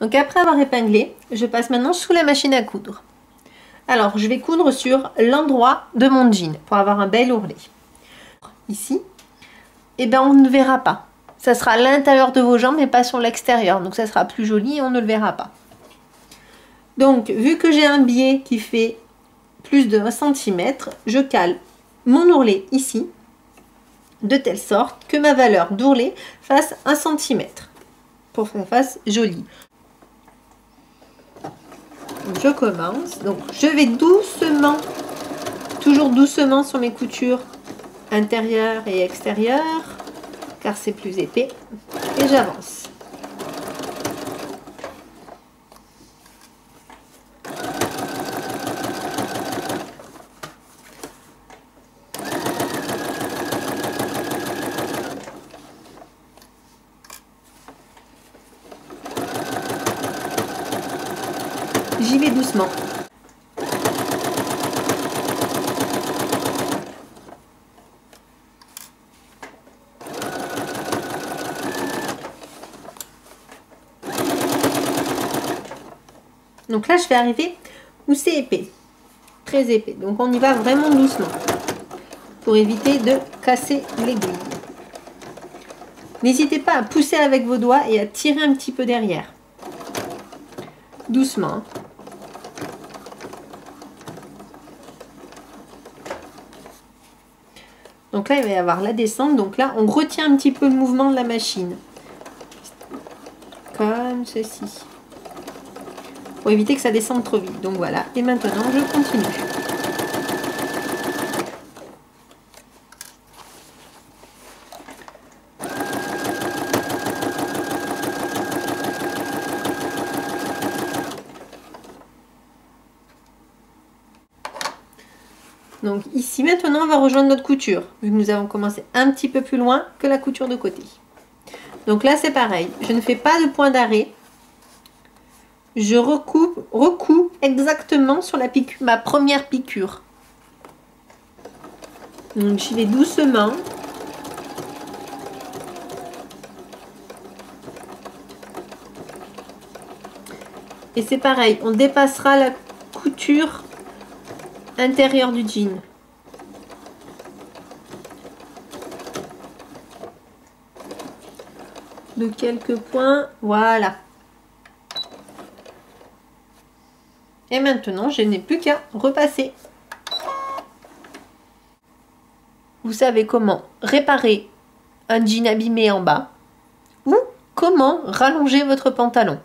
Donc après avoir épinglé, je passe maintenant sous la machine à coudre. Alors, je vais coudre sur l'endroit de mon jean pour avoir un bel ourlet. Ici, eh ben, on ne verra pas. Ça sera à l'intérieur de vos jambes, mais pas sur l'extérieur. Donc, ça sera plus joli et on ne le verra pas. Donc, vu que j'ai un biais qui fait plus de 1 cm, je cale mon ourlet ici, de telle sorte que ma valeur d'ourlet fasse 1 cm, pour que ça fasse joli. Je commence, donc je vais doucement, toujours doucement sur mes coutures intérieures et extérieures, car c'est plus épais, et j'avance. J'y vais doucement. Donc là, je vais arriver où c'est épais. Très épais. Donc on y va vraiment doucement. Pour éviter de casser l'aiguille. N'hésitez pas à pousser avec vos doigts et à tirer un petit peu derrière. Doucement. Donc là, il va y avoir la descente. Donc là, on retient un petit peu le mouvement de la machine. Comme ceci. Pour éviter que ça descende trop vite. Donc voilà. Et maintenant, je continue. Donc ici maintenant on va rejoindre notre couture, vu que nous avons commencé un petit peu plus loin que la couture de côté. Donc là c'est pareil, je ne fais pas de point d'arrêt. Je recoupe, exactement sur ma première piqûre. Donc j'y vais doucement. Et c'est pareil, on dépassera la couture intérieur du jean. De quelques points, voilà. Et maintenant, je n'ai plus qu'à repasser. Vous savez comment réparer un jean abîmé en bas ou comment rallonger votre pantalon.